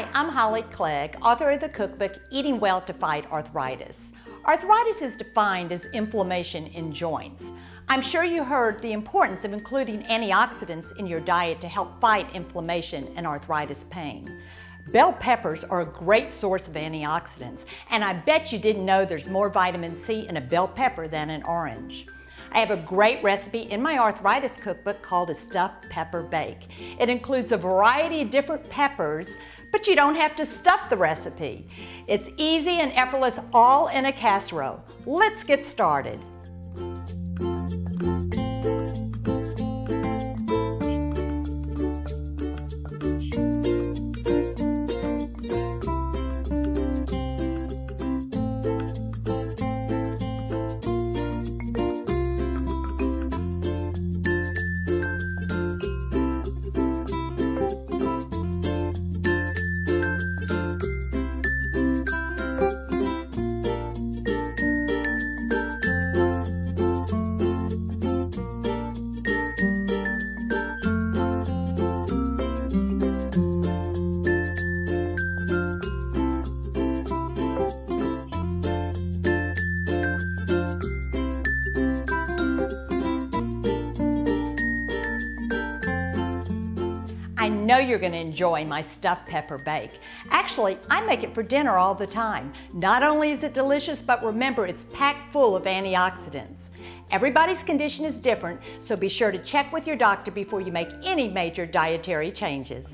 Hi, I'm Holly Clegg, author of the cookbook Eating Well to Fight Arthritis. Arthritis is defined as inflammation in joints. I'm sure you heard the importance of including antioxidants in your diet to help fight inflammation and arthritis pain. Bell peppers are a great source of antioxidants, and I bet you didn't know there's more vitamin C in a bell pepper than an orange. I have a great recipe in my arthritis cookbook called a stuffed pepper bake. It includes a variety of different peppers, but you don't have to stuff the recipe. It's easy and effortless all in a casserole. Let's get started. I know you're going to enjoy my stuffed pepper bake. Actually, I make it for dinner all the time. Not only is it delicious, but remember it's packed full of antioxidants. Everybody's condition is different, so be sure to check with your doctor before you make any major dietary changes.